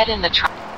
Get in the truck.